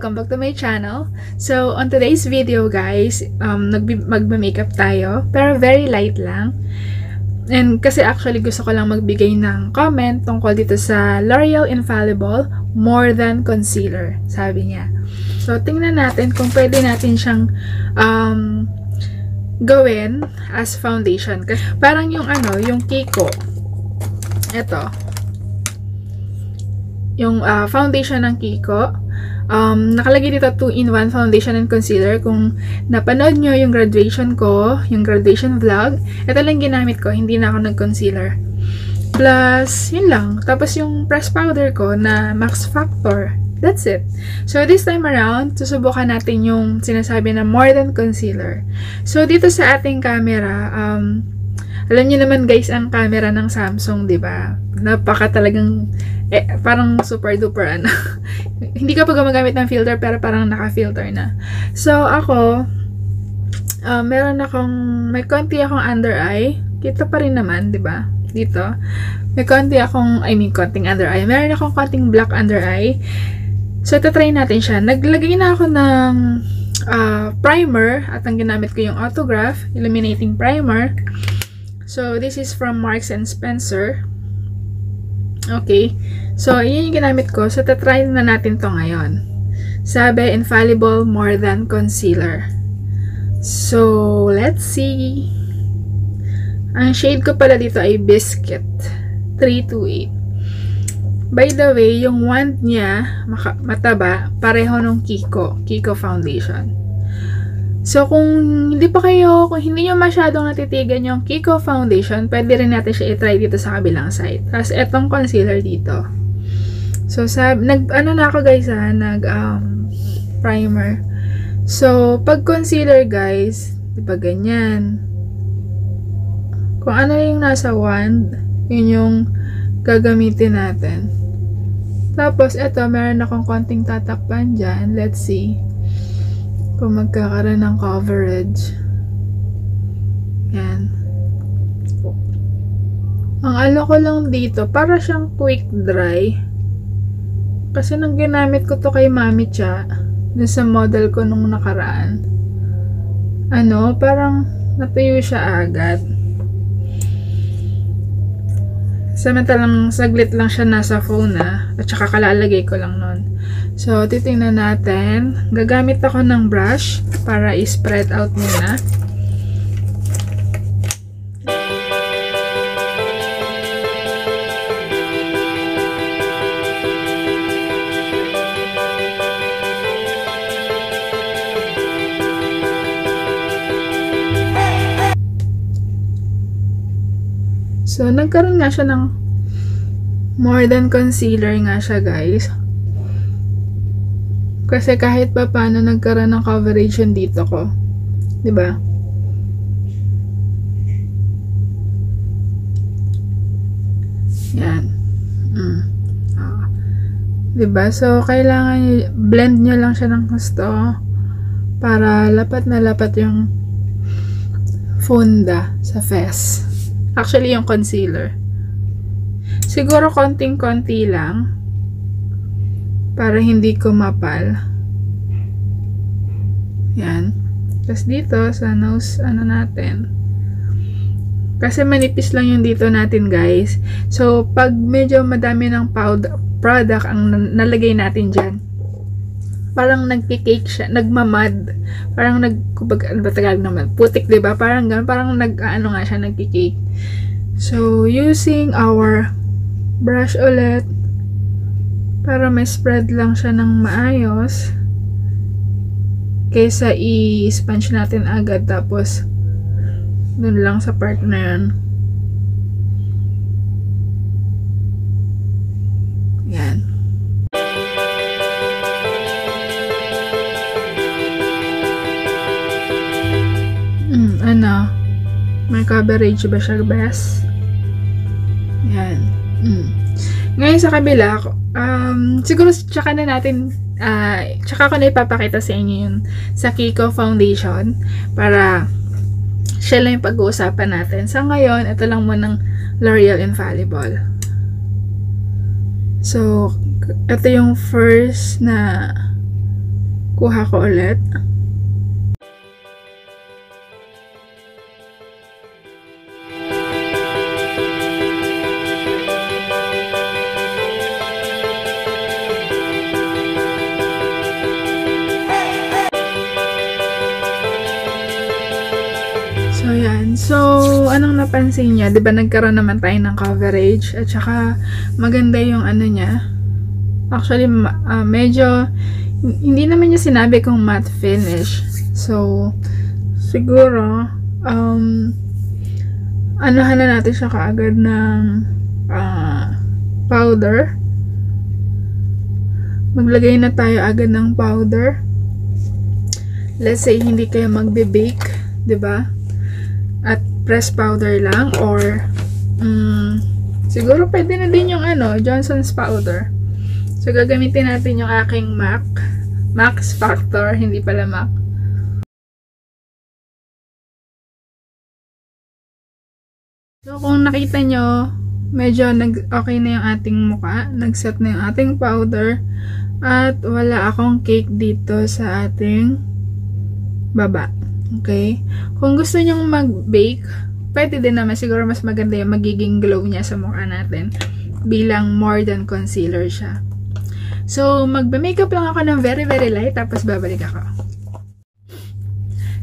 welcome back to my channel. So, on today's video guys, um, magma-makeup tayo, pero very light lang. And kasi actually gusto ko lang magbigay ng comment tungkol dito sa L'Oreal Infallible More Than Concealer, sabi niya. So, tingnan natin kung pwede natin siyang um, gawin as foundation. Kasi parang yung ano, yung Kiko. Ito. Yung uh, foundation ng Kiko Um, nakalagay dito 2-in-1 foundation and concealer. Kung napanood nyo yung graduation ko, yung graduation vlog, ito lang ginamit ko, hindi na ako nag-concealer. Plus, yun lang. Tapos yung press powder ko na Max Factor. That's it. So, this time around, susubukan natin yung sinasabi na more than concealer. So, dito sa ating camera, um, alam niyo naman guys, ang camera ng Samsung, di ba? Napaka talagang eh, parang super duper ano. Hindi ka pa gumagamit ng filter pero parang naka-filter na. So, ako, uh, meron akong, may konti akong under eye. Kita pa rin naman, di ba? Dito. May konti akong, I mean, konting under eye. Meron akong konting black under eye. So, ito try natin siya. Naglagay na ako ng uh, primer at ang ginamit ko yung Autograph Illuminating Primer. So, this is from Marks and Spencer. Okay. So, yun yung ginamit ko. So, tatry na natin to ngayon. Sabi, Infallible More Than Concealer. So, let's see. Ang shade ko pala dito ay Biscuit 328. By the way, yung wand niya, mataba, pareho nung Kiko, Kiko Foundation. So, kung hindi pa kayo, kung hindi nyo masyadong natitigan yung Kiko Foundation, pwede rin natin siya i-try dito sa kabilang side. Tapos, etong concealer dito. So, sa, nag, ano na ako guys ha, nag, um, primer. So, pag concealer guys, di ba ganyan? Kung ano yung nasa wand, yun yung gagamitin natin. Tapos, eto, meron akong konting tatakpan dyan. Let's see kung magkakaroon ng coverage. Yan. Ang ano ko lang dito, para siyang quick dry. Kasi nang ginamit ko to kay Mami Cha, dun sa model ko nung nakaraan, ano, parang natuyo siya agad. Samantalang saglit lang siya nasa phone na, at saka kalalagay ko lang nun. So, titingnan natin. Gagamit ako ng brush para i-spread out muna. So, nagkaroon nga siya ng more than concealer nga siya, guys. Kasi kahit pa paano nagkaroon ng coverage yun dito ko. ba? Diba? Yan. Mm. Ah. ba? Diba? So, kailangan blend nyo lang siya ng gusto para lapat na lapat yung funda sa face. Actually, yung concealer. Siguro konting-konti lang para hindi kumapal. Yan. Tapos dito, sa nose, ano natin. Kasi manipis lang yung dito natin, guys. So, pag medyo madami ng powder, product ang nalagay natin dyan, parang nagki-cake siya, nagmamad. Parang nag, kubag, ano ba tagalog naman? Putik, ba? Parang ganun, parang nag, ano nga siya, nagki-cake. So, using our brush ulit, para may spread lang siya ng maayos kaysa i-sponge natin agad tapos dun lang sa part na yan may coverage ba siya best yan mm. ngayon sa kabila Um, siguro tsaka na natin, uh, tsaka ko na ipapakita sa inyo yun sa Kiko Foundation para siya lang yung pag-uusapan natin. Sa ngayon, ito lang muna ng L'Oreal Infallible. So, ito yung first na kuha ko ulit. So, anong napansin niya? 'Di ba nagkaroon naman tayo ng coverage at saka maganda yung ano niya. Actually, uh, medyo hindi naman niya sinabi kung matte finish. So, siguro um anuhan na natin siya kaagad ng uh, powder. Maglagay na tayo agad ng powder. Let's say hindi kayo magbe-bake, 'di ba? At press powder lang or um, siguro pwede na din yung ano, Johnson's powder. So, gagamitin natin yung aking MAC. Max Factor, hindi pala MAC. So, kung nakita nyo, medyo nag okay na yung ating muka. Nag-set na yung ating powder. At wala akong cake dito sa ating baba. Okay? Kung gusto nyong mag-bake, pwede din naman siguro mas maganda yung magiging glow niya sa mukha natin bilang more than concealer siya. So, magbe-makeup lang ako ng very, very light tapos babalik ako.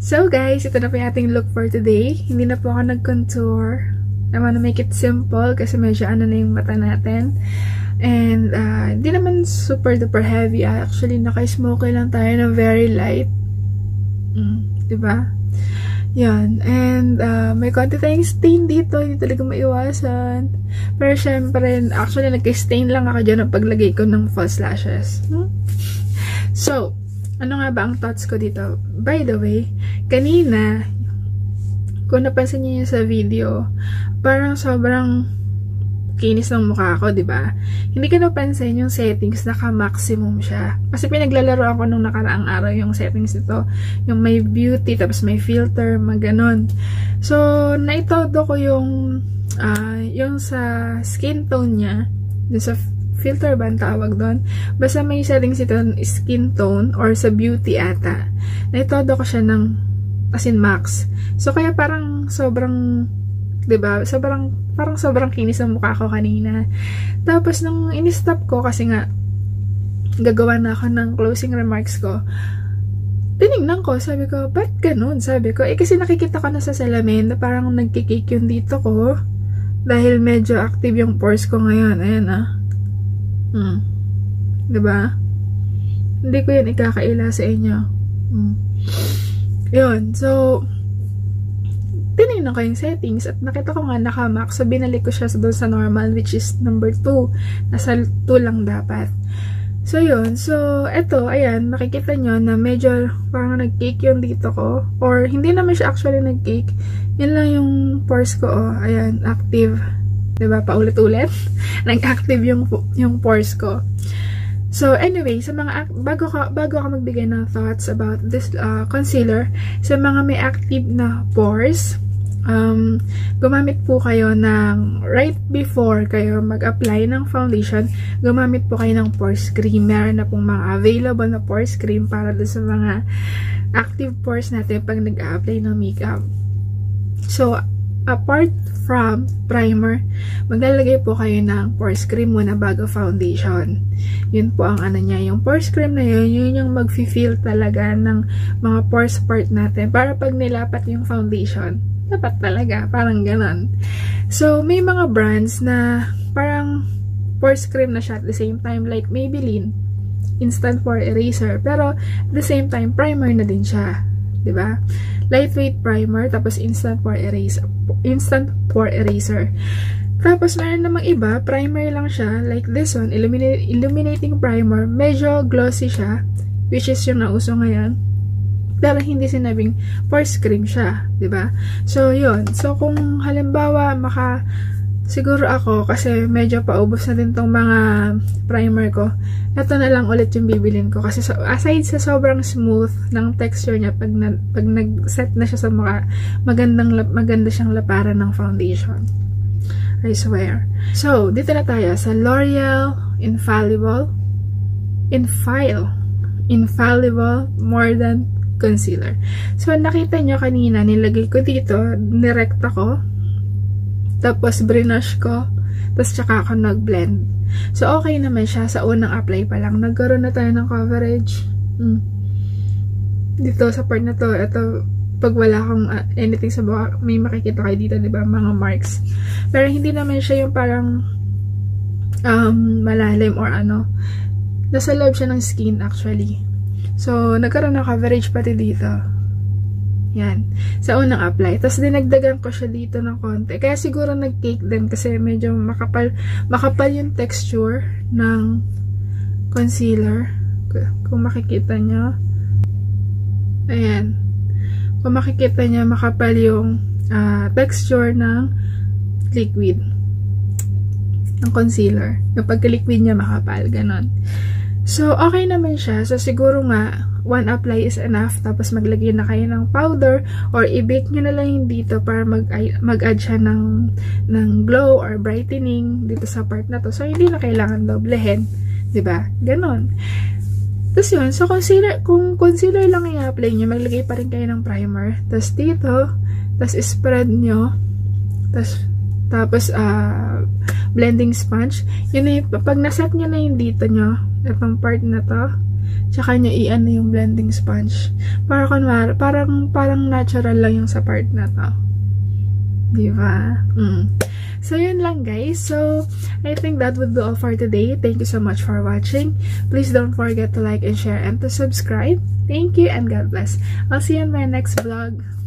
So, guys, ito na po yung ating look for today. Hindi na po ako nag-contour. I wanna make it simple kasi medyo ano na yung mata natin. And, uh, hindi naman super duper heavy. Actually, naka-smoky lang tayo ng very light. Mm. 'Di ba? Yan. And, uh, may konti tayong stain dito. Hindi talaga maiwasan. Pero, syempre, actually, nagka-stain lang ako dyan ang paglagay ko ng false lashes. Hmm? So, ano nga ba ang thoughts ko dito? By the way, kanina, kung napansin niyo sa video, parang sobrang kinis ng mukha ko, 'di ba? Hindi ko napansin yung settings naka-maximum siya. Kasi pinaglalaro ako nung nakaraang araw yung settings nito, yung may beauty tapos may filter, maganon. So, naitodo ko yung uh, yung sa skin tone niya, yung sa filter ba ang tawag doon? Basta may settings ito skin tone or sa beauty ata. Naitodo ko siya ng as in max. So, kaya parang sobrang 'di ba? Sobrang parang sobrang kinis ng mukha ko kanina. Tapos nung ini-stop ko kasi nga gagawa na ako ng closing remarks ko. Tinignan ko, sabi ko, ba't ganun? Sabi ko, eh kasi nakikita ko na sa salamin na parang nagkikik yung dito ko. Dahil medyo active yung pores ko ngayon. Ayan ah. Hmm. ba? Diba? Hindi ko yan ikakaila sa inyo. Hmm. Yun. So, tinignan ko yung settings at nakita ko nga naka-max. So, binalik ko siya doon sa normal which is number 2. Nasa 2 lang dapat. So, yun. So, eto, ayan, makikita nyo na medyo parang nag-cake yung dito ko. Or, hindi naman siya actually nag-cake. Yan lang yung pores ko, oh. Ayan, active. Diba? Paulit-ulit. Nag-active yung, yung pores ko. So, anyway, sa mga, bago ka, bago ka magbigay ng thoughts about this uh, concealer, sa mga may active na pores, um, gumamit po kayo ng, right before kayo mag-apply ng foundation, gumamit po kayo ng pores cream. Meron na pong mga available na pores cream para sa mga active pores natin pag nag-apply ng makeup. So, apart from primer, maglalagay po kayo ng pores cream muna bago foundation. Yun po ang ano niya. Yung pores cream na yun, yun yung mag-feel talaga ng mga pores part natin para pag nilapat yung foundation, dapat talaga. Parang ganon. So, may mga brands na parang pores cream na siya at the same time like Maybelline instant pore eraser pero at the same time primer na din siya ba? Lightweight primer tapos instant pore eraser, instant pore eraser. Tapos meron namang iba, primer lang siya, like this one, illuminate, illuminating primer, medyo glossy siya, which is yung nauso ngayon. Pero hindi sinabing pore cream siya, ba? So 'yun. So kung halimbawa maka Siguro ako, kasi medyo paubos na din tong mga primer ko. Ito na lang ulit yung bibilin ko. Kasi so, aside sa sobrang smooth ng texture niya, pag, na, pag nag-set na siya sa mukha, magandang, maganda siyang laparan ng foundation. I swear. So, dito na tayo sa L'Oreal Infallible Infile infallible more than concealer. So, nakita nyo kanina, nilagay ko dito, nirekta ko, tapos brush ko, tapos tsaka ako nag-blend. So, okay naman siya sa unang apply pa lang. Nagkaroon na tayo ng coverage. Hmm. Dito sa part na to, ito, pag wala akong uh, anything sa buka, may makikita kayo dito, di ba? Mga marks. Pero hindi naman siya yung parang um, malalim or ano. Nasa loob siya ng skin actually. So, nagkaroon ng coverage pati dito. Yan. Sa unang apply. Tapos, dinagdagan ko siya dito ng konti. Kaya siguro nag-cake din kasi medyo makapal, makapal yung texture ng concealer. Kung makikita nyo. Ayan. Kung makikita nyo, makapal yung uh, texture ng liquid. Ng concealer. Yung pagka-liquid niya makapal. Ganon. So, okay naman siya. So, siguro nga, one apply is enough. Tapos, maglagay na kayo ng powder or i-bake nyo na lang dito para mag-add mag siya ng, ng glow or brightening dito sa part na to. So, hindi na kailangan doblehin. ba diba? Ganon. Tapos yun, so concealer, kung concealer lang i-apply nyo, maglagay pa rin kayo ng primer. Tapos dito, tapos spread nyo. Tapos, tapos, uh, blending sponge. Yun na yung, pag naset nyo na yung dito nyo, itong part na to, tsaka nyo i-ano yung blending sponge. Para kunwari, parang, parang natural lang yung sa part na to. Diba? Mm. So, yun lang guys. So, I think that would be all for today. Thank you so much for watching. Please don't forget to like and share and to subscribe. Thank you and God bless. I'll see you in my next vlog.